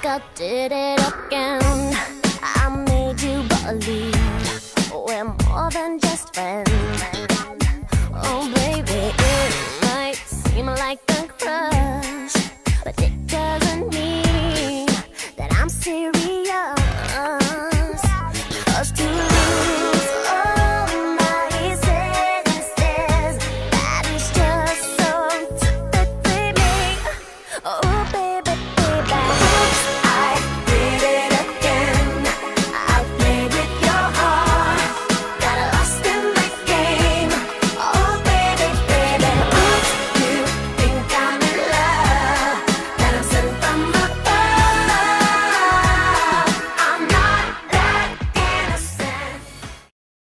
think I did it again. I made you believe we're more than just friends. Oh, baby, it might seem like a crush, but it doesn't mean that I'm serious. Cause lose all my senses, that is just so typically. Oh.